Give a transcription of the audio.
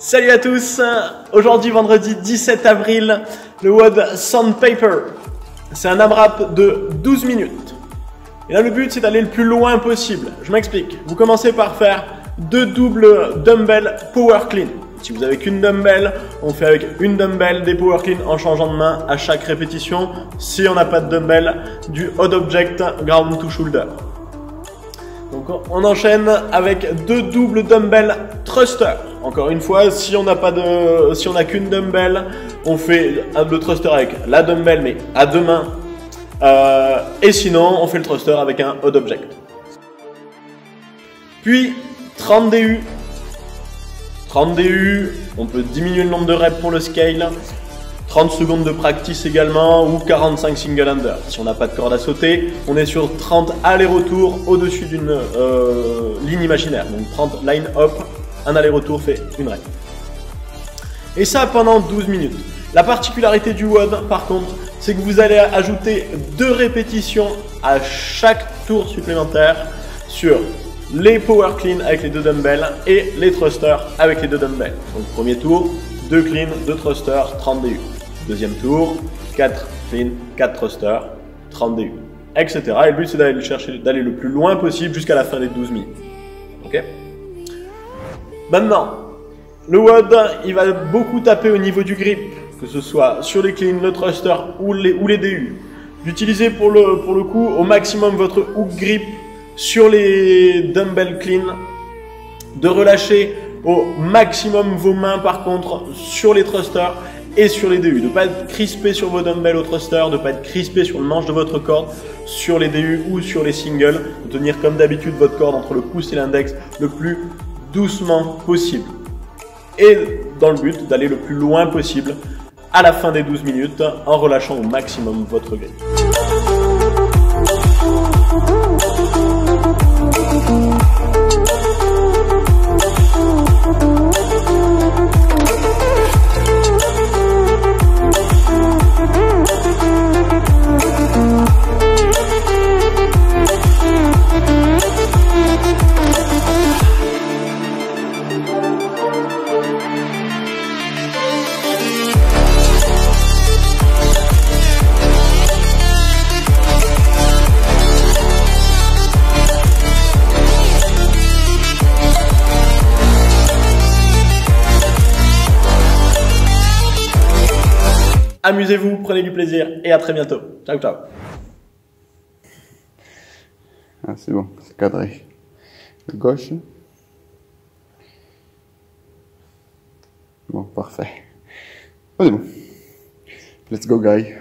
Salut à tous Aujourd'hui vendredi 17 avril, le WOD Sandpaper. C'est un AMRAP de 12 minutes. Et là le but c'est d'aller le plus loin possible. Je m'explique. Vous commencez par faire deux doubles dumbbell power clean. Si vous avez qu'une dumbbell, on fait avec une dumbbell des power clean en changeant de main à chaque répétition. Si on n'a pas de dumbbell, du odd object ground to shoulder. Donc on enchaîne avec deux doubles dumbbell thruster. Encore une fois, si on n'a pas de, si on n'a qu'une dumbbell, on fait le thruster avec la dumbbell mais à deux mains. Euh, et sinon, on fait le thruster avec un odd object. Puis 30 DU 30 DU, on peut diminuer le nombre de reps pour le scale, 30 secondes de practice également ou 45 single under. Si on n'a pas de corde à sauter, on est sur 30 allers-retours au-dessus d'une euh, ligne imaginaire. Donc 30 line up, un aller-retour fait une rep. Et ça pendant 12 minutes. La particularité du WOD par contre, c'est que vous allez ajouter deux répétitions à chaque tour supplémentaire sur les power clean avec les deux dumbbells et les thrusters avec les deux dumbbells. Donc premier tour, 2 clean, 2 thrusters, 30 DU. Deuxième tour, 4 clean, 4 thrusters, 30 DU. Etc. Et le but c'est d'aller chercher, d'aller le plus loin possible jusqu'à la fin des 12 minutes. Ok? Maintenant, le WOD, il va beaucoup taper au niveau du grip, que ce soit sur les clean, le thruster ou les, DU. D'utiliser pour le, pour le coup au maximum votre hook grip sur les dumbbell clean, de relâcher au maximum vos mains par contre sur les thrusters et sur les DU. De ne pas être crispé sur vos dumbbells au thruster, de ne pas être crispé sur le manche de votre corde sur les DU ou sur les singles. De tenir comme d'habitude votre corde entre le pouce et l'index le plus doucement possible. Et dans le but d'aller le plus loin possible à la fin des 12 minutes en relâchant au maximum votre grip. Amusez-vous, prenez du plaisir et à très bientôt. Ciao, ciao. Ah, c'est bon, c'est cadré. Gauche. Bon, parfait. Oh, c'est bon. Let's go, guy.